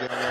Yeah.